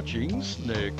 watching Snick.